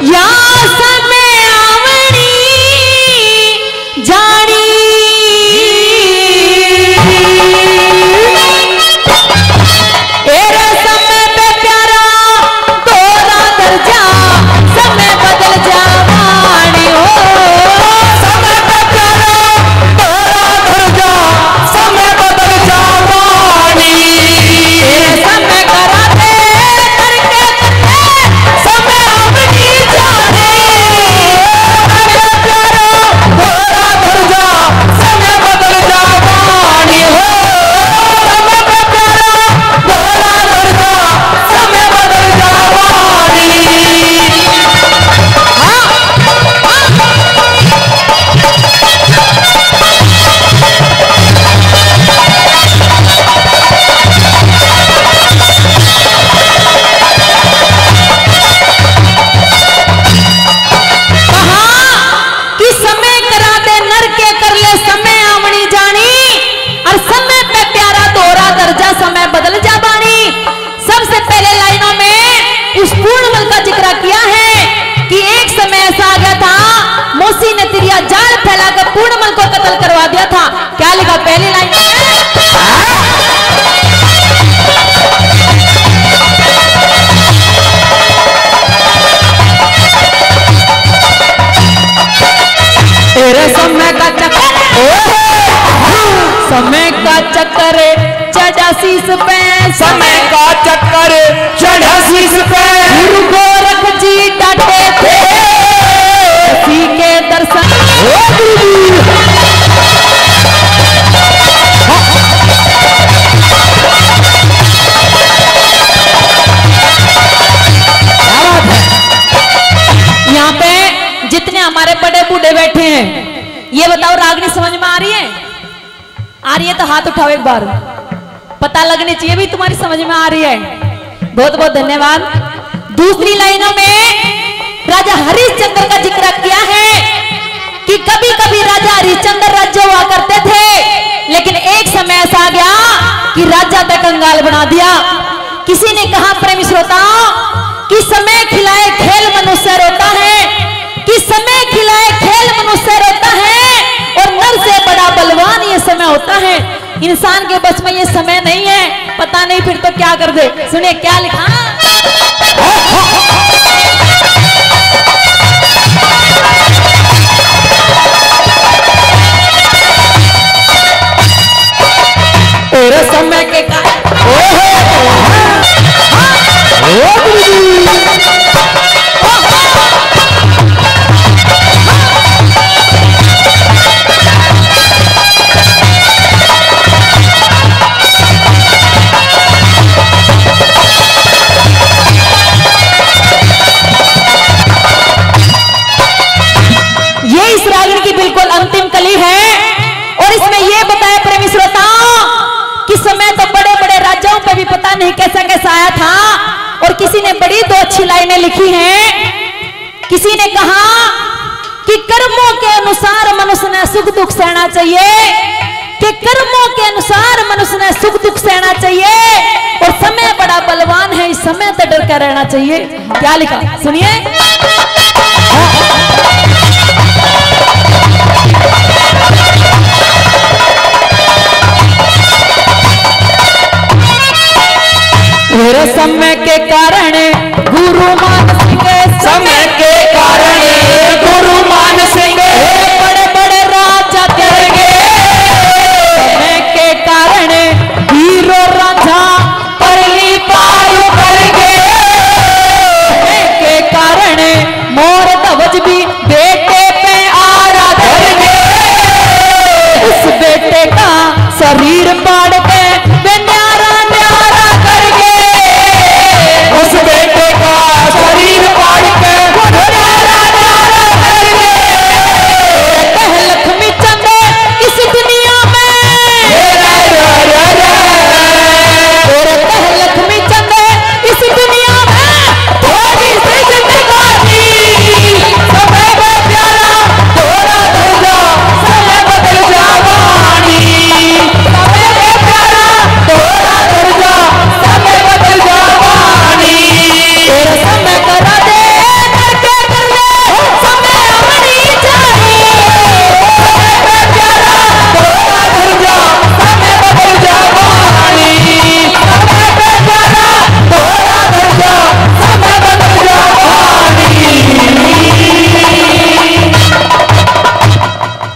या पूर्णमल को कत्ल करवा दिया था। क्या लिखा पहली लाइन? तेरे समय का चक्कर समय का चक्कर शीस पे। समय हैं। ये बताओ, रागनी समझ में आ रही है? आ रही है तो हाथ उठाओ एक बार। पता लगने चाहिए भी तुम्हारी समझ में आ रही है। बहुत बहुत धन्यवाद। दूसरी लाइनों में राजा हरिश्चंद्र का ज़िक्र किया है कि कभी कभी राजा हरिश्चंद्र राज्य हुआ करते थे, लेकिन एक समय ऐसा आ गया कि राजा तक कंगाल बना दिया। है। इंसान के बस में ये समय नहीं है। पता नहीं फिर तो क्या कर दे। सुने क्या लिखा? समय के राज्यों पे भी पता नहीं कैसा कैसा आया था। और किसी ने बड़ी दो अच्छी लाइनें लिखी हैं। किसी ने कहा कि कर्मों के अनुसार मनुष्य ने सुख दुख सहना चाहिए। कि कर्मों के अनुसार मनुष्य ने सुख दुख सहना चाहिए। और समय बड़ा बलवान है, इस समय तो डर कर रहना चाहिए। क्या लिखा? सुनिए। मेरा समय के कारण गुरु मान समय के कारण